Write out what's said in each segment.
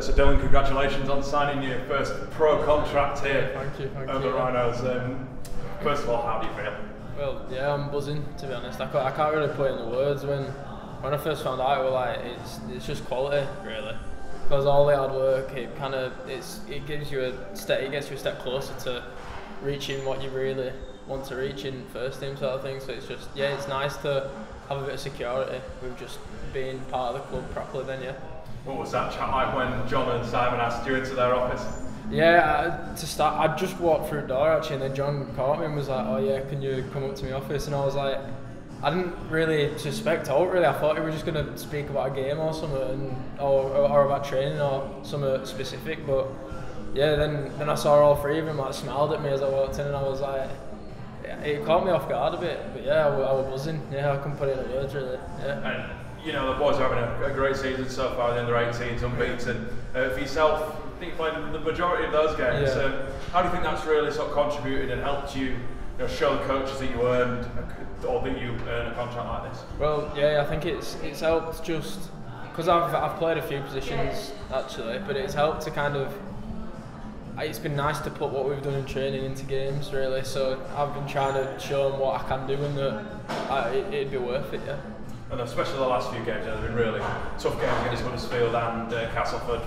Uh, so Dylan, congratulations on signing your first pro contract here Thank you, thank over you. Rhinos. Um, first of all, how do you feel? Well, yeah, I'm buzzing to be honest. I can't, I can't really put it in the words when when I first found out. It was like it's it's just quality really, because all the hard work it kind of it's it gives you a step it gets you a step closer to reaching what you really want to reach in first team sort of thing. So it's just yeah, it's nice to have a bit of security with just being part of the club properly. Then yeah. What was that chat like when John and Simon asked you into their office? Yeah, I, to start, I just walked through the door actually, and then John caught me and was like, "Oh yeah, can you come up to my office?" And I was like, I didn't really suspect out really. I thought he was just gonna speak about a game or something, and, or, or about training or something specific. But yeah, then then I saw all three of them like smiled at me as I walked in, and I was like, yeah, it caught me off guard a bit. But yeah, I, wa- I was buzzing. Yeah, I couldn't put it in words really. Yeah. And you know the boys are having a, a great season so far. In the under 18s unbeaten. Uh, for yourself, I think you played the majority of those games. Yeah. Um, how do you think that's really sort of contributed and helped you, you know, show the coaches that you earned a- or that you earn a contract like this? Well, yeah, I think it's it's helped just because I've I've played a few positions actually, but it's helped to kind of. It's been nice to put what we've done in training into games, really. So I've been trying to show them what I can do, and that I, it, it'd be worth it. Yeah. And especially the last few games, there's been really tough games against Huddersfield and uh, Castleford.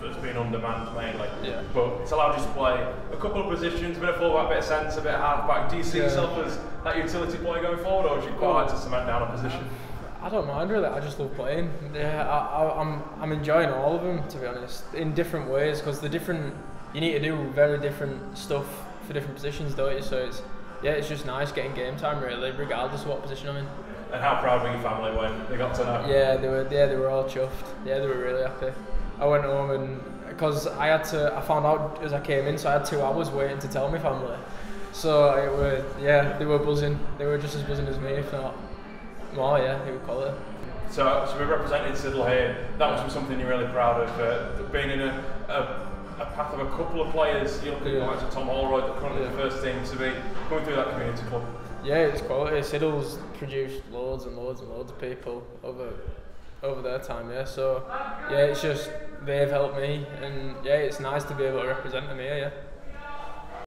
That's been undermanned mainly. Yeah. But it's allowed you to play a couple of positions, a bit of fullback, a bit of centre, a bit of halfback. Do you see Yeah. yourself as that utility player going forward, or would you quite like to cement down a position? I don't mind really. I just love playing. Yeah, I, I, I'm I'm enjoying all of them to be honest, in different ways because the different you need to do very different stuff for different positions, don't you? So it's yeah, it's just nice getting game time really, regardless of what position I'm in. And how proud were your family when they got to know? Yeah, they were. Yeah, they were all chuffed. Yeah, they were really happy. I went home and because I had to, I found out as I came in, so I had two hours waiting to tell my family. So it were, yeah, they were buzzing. They were just as buzzing as me, if not more. Yeah, they were quality. So, so we represented Siddal here. That must be something you're really proud of. Uh, being in a, a, a path of a couple of players. You look at Yeah. likes of Tom Holroyd, the currently the first team to be coming through that community club. Yeah, it's quality. Siddal's produced loads and loads and loads of people over over their time. Yeah, so yeah, it's just they've helped me, and yeah, it's nice to be able to represent them here. Yeah.